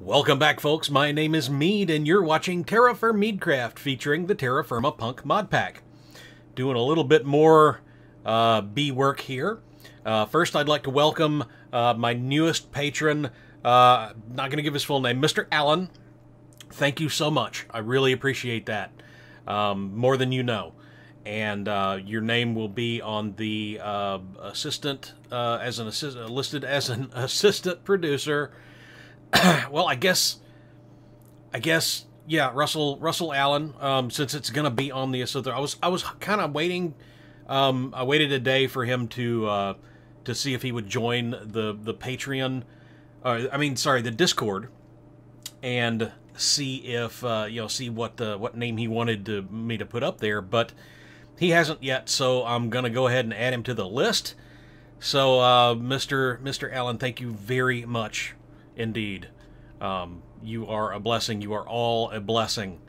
Welcome back, folks. My name is Mead, and you're watching Terra Firma Meadcraft, featuring the Terra Firma Punk Mod Pack. Doing a little bit more uh, bee work here. Uh, first, I'd like to welcome uh, my newest patron, uh, not going to give his full name, Mr. Allen. Thank you so much. I really appreciate that. Um, more than you know. And uh, your name will be on the uh, assistant, uh, as an assist- listed as an assistant producer. well, I guess, I guess, yeah, Russell Russell Allen. Um, since it's gonna be on the so I was I was kind of waiting. Um, I waited a day for him to uh, to see if he would join the the Patreon. Uh, I mean, sorry, the Discord, and see if uh, you know see what uh, what name he wanted to, me to put up there, but he hasn't yet. So I'm gonna go ahead and add him to the list. So, uh, Mr. Mr. Allen, thank you very much indeed. Um, you are a blessing. You are all a blessing.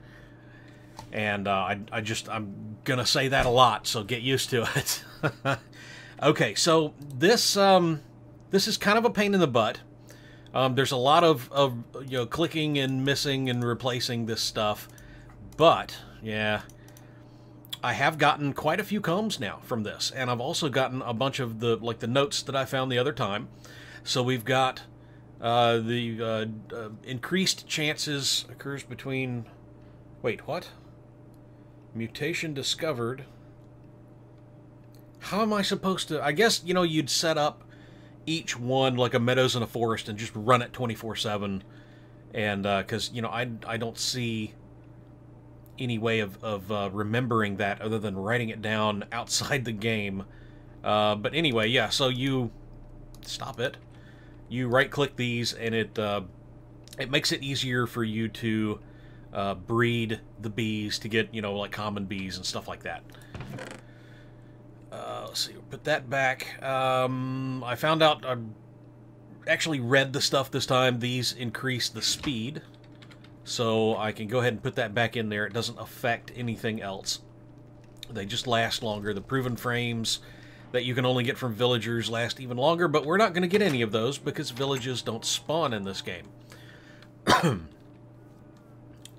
And uh, I, I just, I'm going to say that a lot, so get used to it. okay, so this, um, this is kind of a pain in the butt. Um, there's a lot of, of, you know, clicking and missing and replacing this stuff. But, yeah, I have gotten quite a few combs now from this. And I've also gotten a bunch of the, like, the notes that I found the other time. So we've got uh, the uh, uh, increased chances occurs between. Wait, what? Mutation discovered. How am I supposed to? I guess you know you'd set up each one like a meadows and a forest and just run it 24/7, and because uh, you know I I don't see any way of of uh, remembering that other than writing it down outside the game. Uh, but anyway, yeah. So you stop it you right click these and it uh, it makes it easier for you to uh, breed the bees to get you know like common bees and stuff like that. Uh, let's see put that back. Um, I found out I actually read the stuff this time. These increase the speed so I can go ahead and put that back in there. It doesn't affect anything else. They just last longer. The proven frames that you can only get from villagers last even longer, but we're not going to get any of those because villages don't spawn in this game.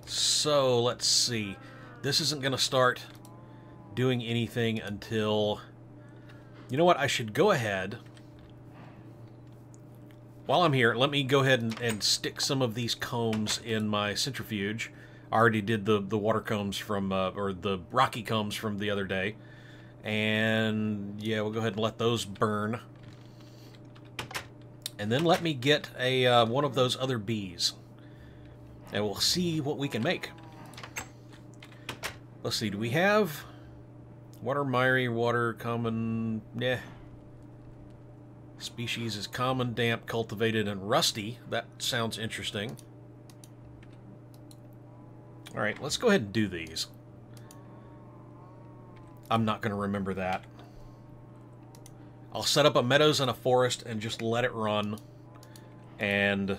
so, let's see. This isn't going to start doing anything until... You know what? I should go ahead... While I'm here, let me go ahead and, and stick some of these combs in my centrifuge. I already did the, the water combs from, uh, or the rocky combs from the other day. And yeah, we'll go ahead and let those burn. And then let me get a uh, one of those other bees. And we'll see what we can make. Let's see, do we have water miry, water common, yeah. Species is common, damp, cultivated, and rusty. That sounds interesting. Alright, let's go ahead and do these. I'm not going to remember that. I'll set up a meadows and a forest and just let it run. And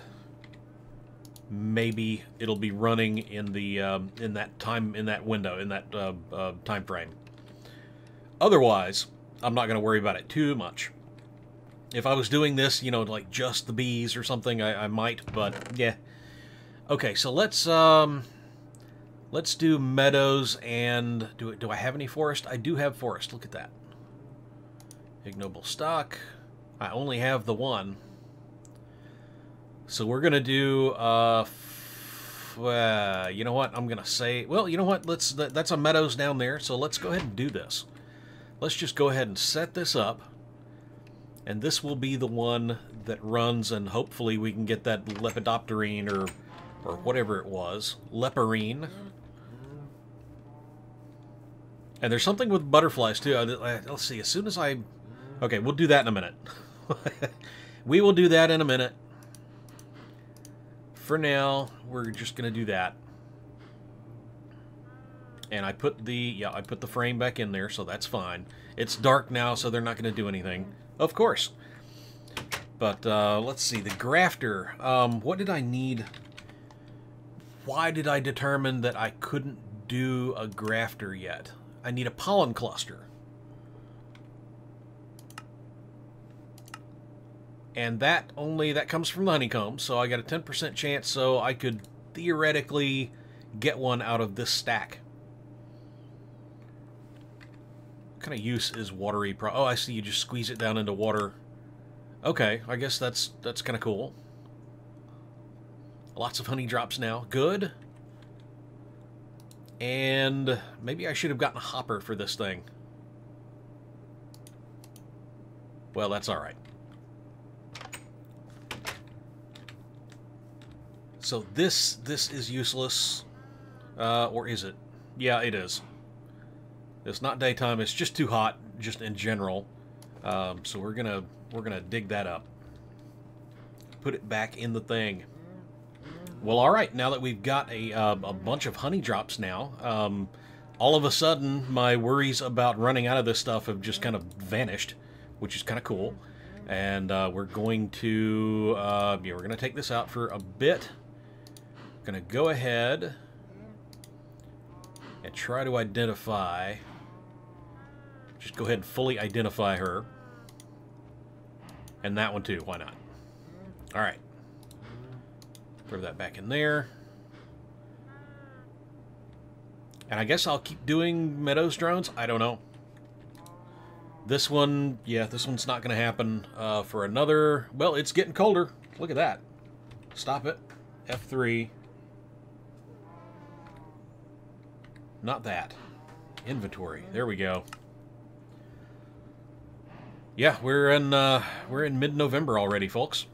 maybe it'll be running in the uh, in that time in that window in that uh, uh, time frame. Otherwise, I'm not going to worry about it too much. If I was doing this, you know, like just the bees or something, I, I might, but yeah. Okay, so let's um, Let's do meadows and... Do, it do I have any forest? I do have forest. Look at that. Ignoble stock. I only have the one. So we're going to do... Uh, uh, you know what? I'm going to say... Well, you know what? Let's. That, that's a meadows down there, so let's go ahead and do this. Let's just go ahead and set this up. And this will be the one that runs, and hopefully we can get that lepidopterine or or whatever it was, leporine, and there's something with butterflies too. Let's see. As soon as I, okay, we'll do that in a minute. we will do that in a minute. For now, we're just gonna do that. And I put the yeah, I put the frame back in there, so that's fine. It's dark now, so they're not gonna do anything. Of course. But uh, let's see, the grafter. Um, what did I need? Why did I determine that I couldn't do a grafter yet? I need a pollen cluster. And that only, that comes from the honeycomb, so I got a 10% chance, so I could theoretically get one out of this stack. What kind of use is watery pro... Oh, I see, you just squeeze it down into water. Okay, I guess that's that's kind of cool. Lots of honey drops now. Good. And maybe I should have gotten a hopper for this thing. Well, that's all right. So this this is useless, uh, or is it? Yeah, it is. It's not daytime. It's just too hot, just in general. Um, so we're gonna we're gonna dig that up. Put it back in the thing. Well, all right. Now that we've got a uh, a bunch of honey drops now, um, all of a sudden my worries about running out of this stuff have just kind of vanished, which is kind of cool. And uh, we're going to uh, yeah, we're gonna take this out for a bit. Gonna go ahead and try to identify. Just go ahead and fully identify her. And that one too, why not? Alright. Throw that back in there. And I guess I'll keep doing Meadows drones. I don't know. This one, yeah, this one's not going to happen uh, for another... Well, it's getting colder. Look at that. Stop it. F3. Not that. Inventory. There we go. Yeah, we're in uh, we're in mid-November already, folks.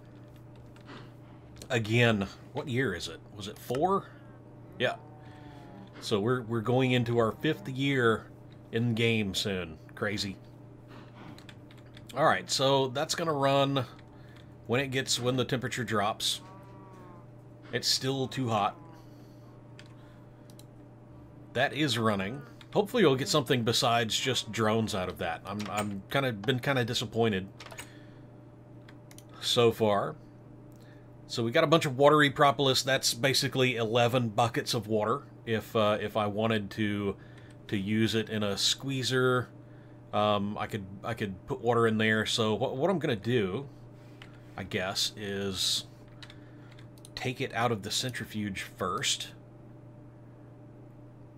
Again, what year is it? Was it four? Yeah. So we're we're going into our fifth year in game soon. Crazy. All right, so that's gonna run when it gets when the temperature drops. It's still too hot. That is running. Hopefully you'll get something besides just drones out of that. I'm I'm kind of been kind of disappointed so far. So we got a bunch of watery propolis. That's basically 11 buckets of water. If uh, if I wanted to to use it in a squeezer, um, I could I could put water in there. So what, what I'm gonna do, I guess, is take it out of the centrifuge first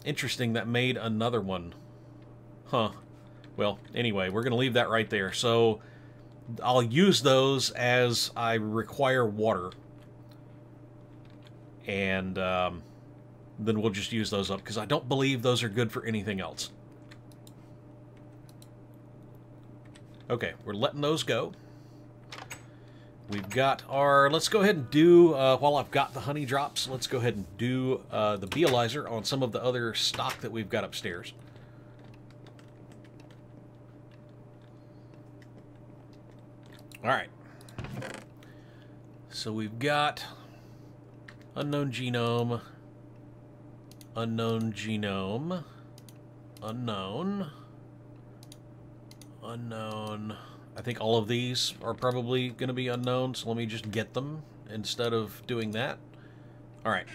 Interesting, that made another one. Huh. Well, anyway, we're going to leave that right there. So I'll use those as I require water. And um, then we'll just use those up, because I don't believe those are good for anything else. Okay, we're letting those go. We've got our, let's go ahead and do, uh, while I've got the honey drops, let's go ahead and do uh, the Beealyzer on some of the other stock that we've got upstairs. All right. So we've got unknown genome, unknown genome, unknown, unknown, I think all of these are probably going to be unknown, so let me just get them instead of doing that. All right.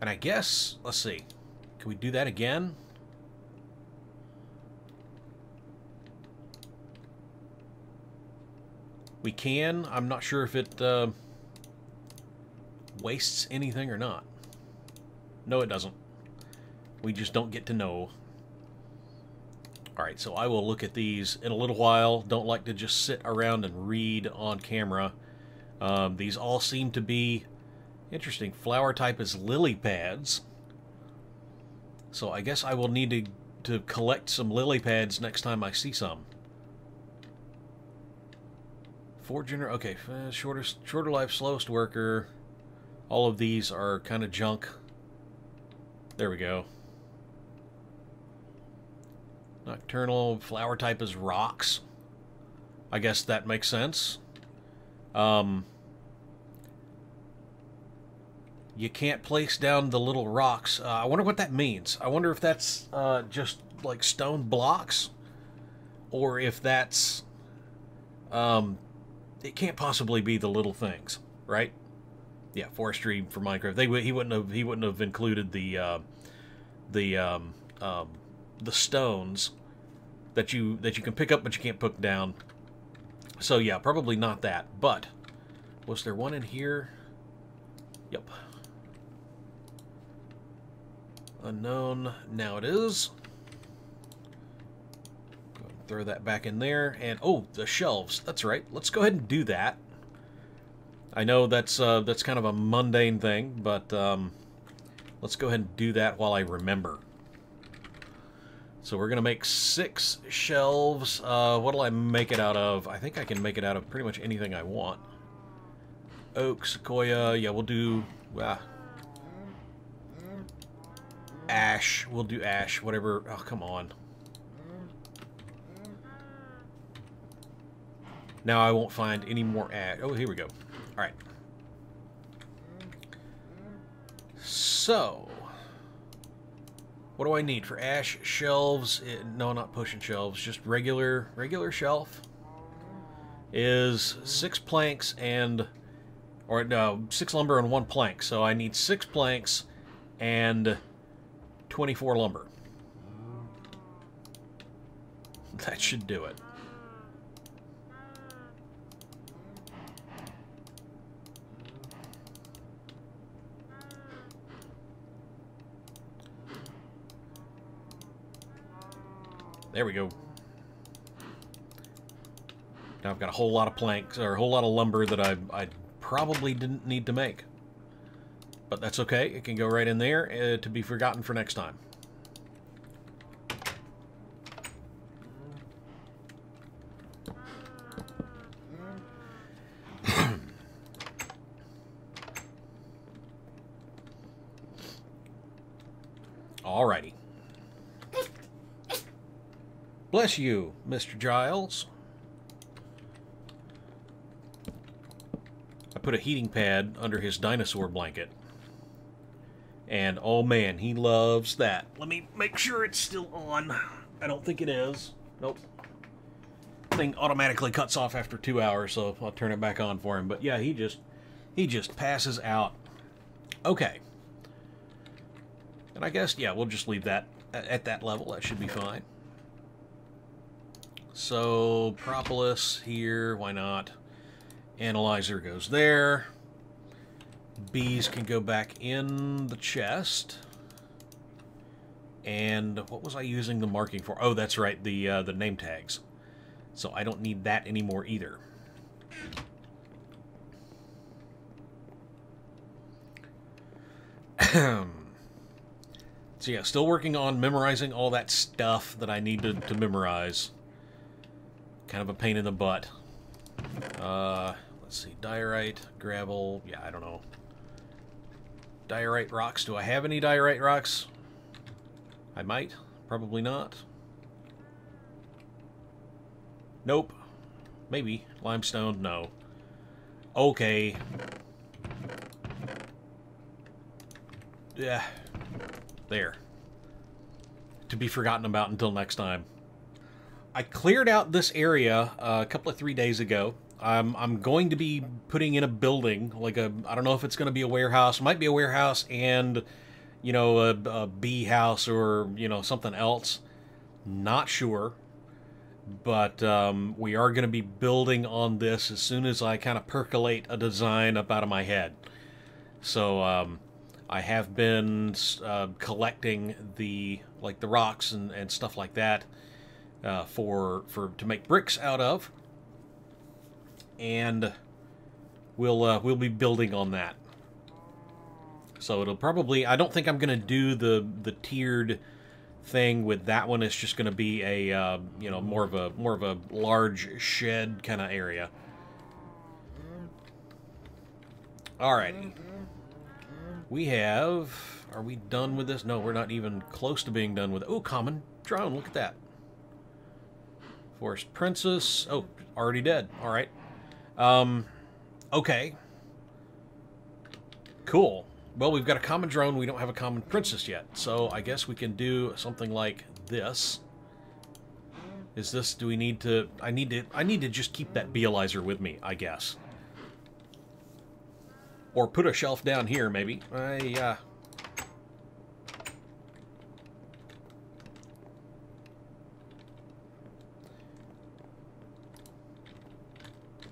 And I guess, let's see, can we do that again? We can. I'm not sure if it uh, wastes anything or not. No, it doesn't. We just don't get to know. Alright, so I will look at these in a little while. Don't like to just sit around and read on camera. Um, these all seem to be interesting. Flower type is lily pads. So I guess I will need to, to collect some lily pads next time I see some. Four gener okay, uh, shortest, shorter life, slowest worker. All of these are kind of junk. There we go. Nocturnal flower type is rocks. I guess that makes sense. Um, you can't place down the little rocks. Uh, I wonder what that means. I wonder if that's uh, just like stone blocks, or if that's um, it can't possibly be the little things, right? Yeah, forestry for Minecraft. They he wouldn't have he wouldn't have included the uh, the um, um, the stones that you that you can pick up but you can't put down. So yeah, probably not that. But was there one in here? Yep. Unknown. Now it is. Throw that back in there. And, oh, the shelves. That's right. Let's go ahead and do that. I know that's uh, that's kind of a mundane thing, but um, let's go ahead and do that while I remember. So we're going to make six shelves. Uh, what'll I make it out of? I think I can make it out of pretty much anything I want. Oak, sequoia, yeah, we'll do... Uh, ash. We'll do ash, whatever. Oh, come on. Now I won't find any more ash. Oh, here we go. All right. So, what do I need for ash shelves? It, eh, no, not pushing shelves. Just regular, regular shelf is six planks and, or no, six lumber and one plank. So I need six planks and 24 lumber. That should do it. There we go. Now I've got a whole lot of planks, or a whole lot of lumber that I, I probably didn't need to make. But that's okay. It can go right in there uh, to be forgotten for next time. Alrighty. Bless you, Mr. Giles. I put a heating pad under his dinosaur blanket. And oh man, he loves that. Let me make sure it's still on. I don't think it is. Nope. Thing automatically cuts off after two hours, so I'll turn it back on for him. But yeah, he just he just passes out. Okay. And I guess, yeah, we'll just leave that at that level. That should be fine. So, Propolis here, why not? Analyzer goes there. Bees can go back in the chest. And what was I using the marking for? Oh, that's right, the uh, the name tags. So I don't need that anymore either. so yeah, still working on memorizing all that stuff that I need to, to memorize. Kind of a pain in the butt. Uh, let's see, diorite, gravel, yeah, I don't know. Diorite rocks, do I have any diorite rocks? I might, probably not. Nope. Maybe. Limestone, no. Okay. Yeah. There. To be forgotten about until next time. I cleared out this area uh, a couple of three days ago. I'm, I'm going to be putting in a building, like a, I don't know if it's going to be a warehouse. It might be a warehouse and, you know, a, a bee house or, you know, something else. Not sure. But um, we are going to be building on this as soon as I kind of percolate a design up out of my head. So um, I have been uh, collecting the, like the rocks and, and stuff like that uh, for for to make bricks out of, and we'll uh, we'll be building on that. So it'll probably I don't think I'm gonna do the the tiered thing with that one. It's just gonna be a uh, you know more of a more of a large shed kind of area. Alrighty. We have... Are we done with this? No, we're not even close to being done with it. Oh, common drone. Look at that. Forest Princess. Oh, already dead. All right. Um, okay. Cool. Well, we've got a common drone. We don't have a common princess yet. So I guess we can do something like this. Is this, do we need to, I need to, I need to just keep that Beealyzer with me, I guess. Or put a shelf down here, maybe. I, uh,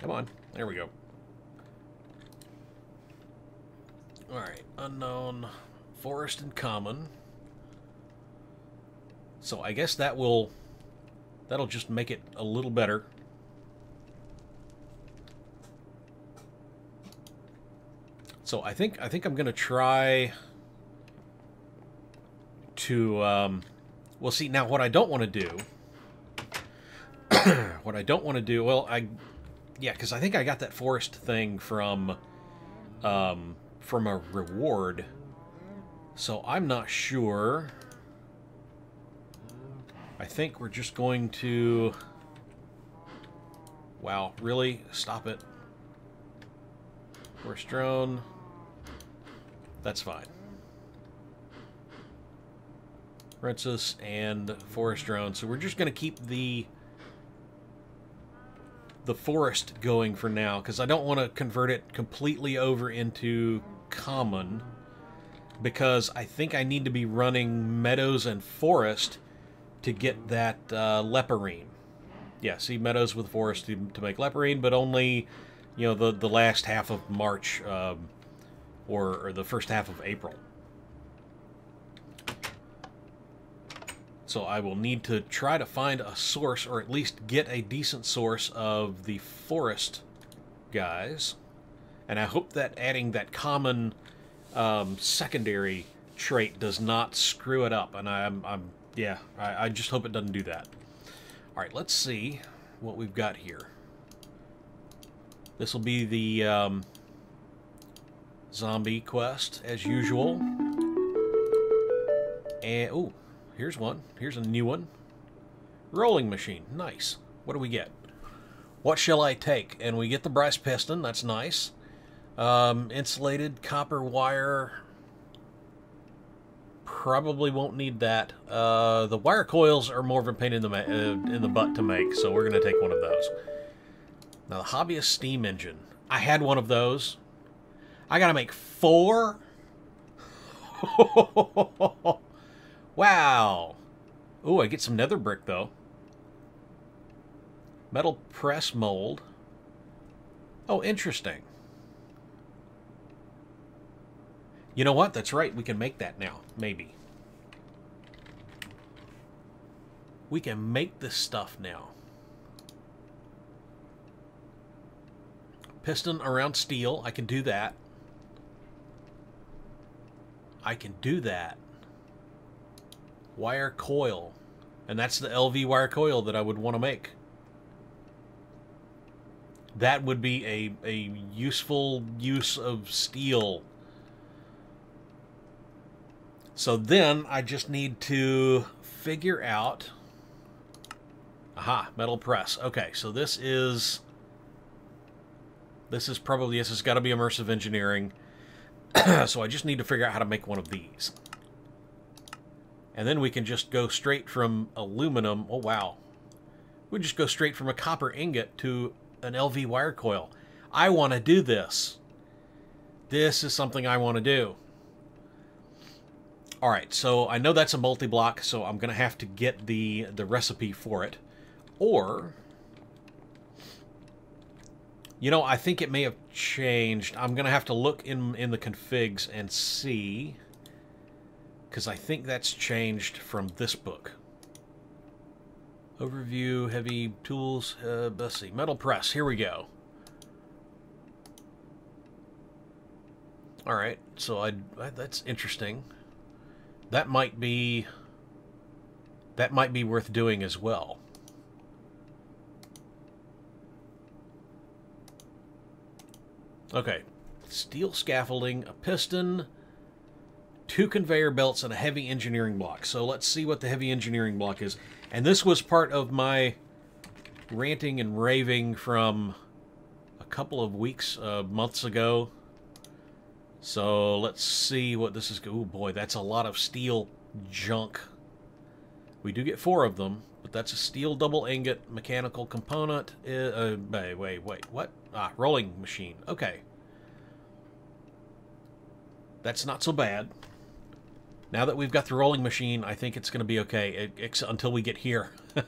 Come on. There we go. Alright, unknown, forest and common. So I guess that will... That'll just make it a little better. So I think I think I'm gonna try to um, well see now what I don't want to do what I don't want to do well I yeah because I think I got that forest thing from um, from a reward. So I'm not sure. I think we're just going to wow really? Stop it. Forest drone. That's fine. Princess and Forest Drone. So we're just going to keep the the forest going for now because I don't want to convert it completely over into common because I think I need to be running meadows and forest to get that uh, leporine. Yeah, see meadows with forest to, to make leporine, but only, you know, the, the last half of March um, or, or the first half of April. So I will need to try to find a source, or at least get a decent source of the forest guys. And I hope that adding that common um, secondary trait does not screw it up. And I'm, I'm yeah, I, I just hope it doesn't do that. All right, let's see what we've got here. This will be the um, zombie quest as usual. And, oh, here's one. Here's a new one. Rolling machine. Nice. What do we get? What shall I take? And we get the brass piston. That's nice. Um, insulated copper wire. Probably won't need that. Uh, the wire coils are more of a pain in the uh, in the butt to make, so we're going to take one of those. Now, the hobbyist steam engine. I had one of those. I gotta make four? wow. Ooh, I get some nether brick, though. Metal press mold. Oh, interesting. You know what? That's right. We can make that now. Maybe. We can make this stuff now. Piston around steel. I can do that. I can do that. Wire coil. And that's the LV wire coil that I would want to make. That would be a, a useful use of steel. So then I just need to figure out... Aha, metal press. Okay, so this is... This is probably, this has got to be immersive engineering. so I just need to figure out how to make one of these. And then we can just go straight from aluminum. Oh, wow. We just go straight from a copper ingot to an LV wire coil. I want to do this. This is something I want to do. All right, so I know that's a multi-block, so I'm going to have to get the, the recipe for it. Or you know, I think it may have changed. I'm going to have to look in, in the configs and see. Because I think that's changed from this book. Overview, heavy tools, uh, let's see, metal press, here we go. Alright, so I, I, that's interesting. That might be, that might be worth doing as well. Okay. Steel scaffolding, a piston, two conveyor belts, and a heavy engineering block. So let's see what the heavy engineering block is. And this was part of my ranting and raving from a couple of weeks, uh, months ago. So let's see what this is. Oh boy, that's a lot of steel junk. We do get four of them, but that's a steel double ingot mechanical component. Uh, uh, wait, wait, wait, what? Ah, rolling machine. Okay. That's not so bad. Now that we've got the rolling machine, I think it's going to be okay, it, until we get here.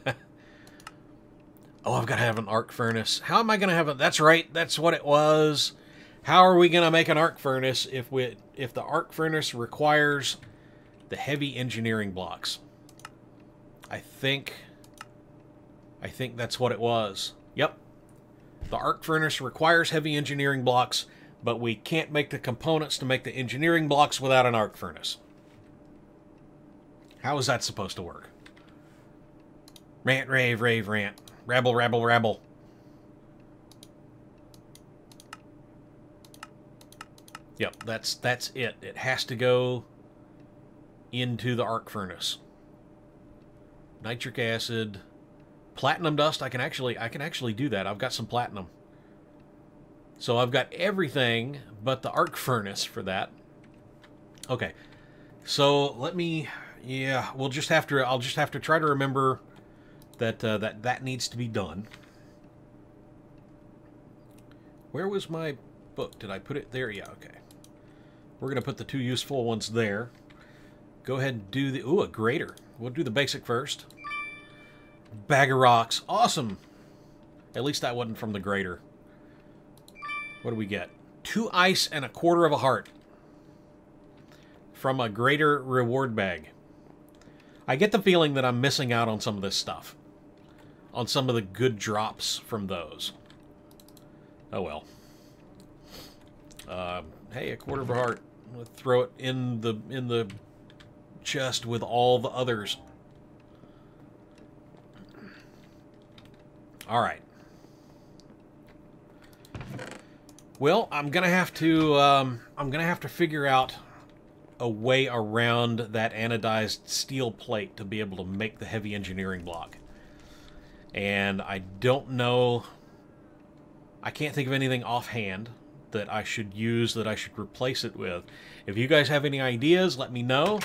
Oh, I've got to have an arc furnace. How am I going to have it? That's right. That's what it was. How are we going to make an arc furnace if we if the arc furnace requires the heavy engineering blocks? I think I think that's what it was. Yep. The arc furnace requires heavy engineering blocks, but we can't make the components to make the engineering blocks without an arc furnace. How is that supposed to work? Rant, rave, rave, rant. Rabble, rabble, rabble. Yep, that's that's it. It has to go into the arc furnace. Nitric acid, platinum dust. I can actually I can actually do that. I've got some platinum. So I've got everything but the arc furnace for that. Okay. So let me yeah, we'll just have to I'll just have to try to remember that uh, that that needs to be done. Where was my book? Did I put it there? Yeah, okay. We're to put the two useful ones there. Go ahead and do the... Ooh, a greater. We'll do the basic first. Bag of rocks. Awesome. At least that wasn't from the greater. What do we get? Two ice and a quarter of a heart. From a greater reward bag. I get the feeling that I'm missing out on some of this stuff. On some of the good drops from those. Oh well. Uh, hey, a quarter of a heart. Throw it in the in the chest with all the others. All right. Well, I'm gonna have to um, I'm gonna have to figure out a way around that anodized steel plate to be able to make the heavy engineering block. And I don't know. I can't think of anything offhand that I should use that I should replace it with. If you guys have any ideas, let me know,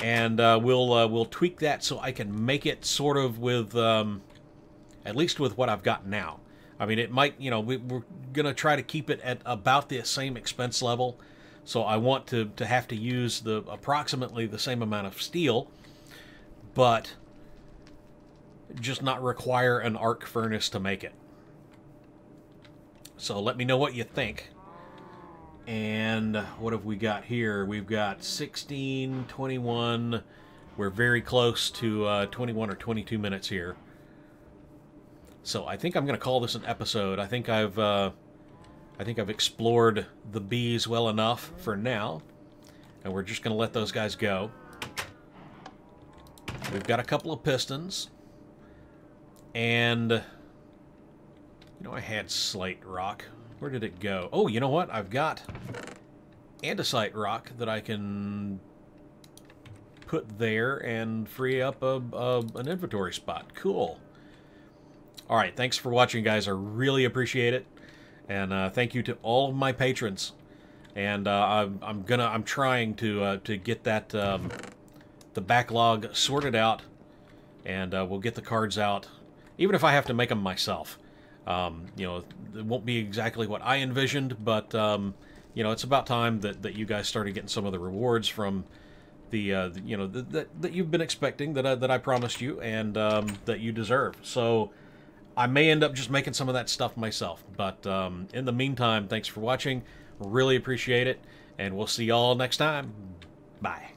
and uh, we'll uh, we'll tweak that so I can make it sort of with um, at least with what I've got now. I mean, it might you know we, we're gonna try to keep it at about the same expense level, so I want to to have to use the approximately the same amount of steel, but just not require an arc furnace to make it. So let me know what you think. And what have we got here? We've got 16, 21. We're very close to uh, 21 or 22 minutes here. So I think I'm going to call this an episode. I think I've uh, I think I've explored the bees well enough for now. And we're just going to let those guys go. We've got a couple of pistons. And you know, I had slate rock. Where did it go? Oh, you know what? I've got andesite rock that I can put there and free up a, a, an inventory spot. Cool. All right, thanks for watching, guys. I really appreciate it, and uh, thank you to all of my patrons. And uh, I'm, I'm, gonna, I'm trying to uh, to get that um, the backlog sorted out, and uh, we'll get the cards out, even if I have to make them myself. Um, you know, it won't be exactly what I envisioned, but um, you know, it's about time that, that you guys started getting some of the rewards from the, uh, the you know that that you've been expecting that I, that I promised you and um, that you deserve. So I may end up just making some of that stuff myself. But um, in the meantime, thanks for watching. Really appreciate it, and we'll see y'all next time. Bye.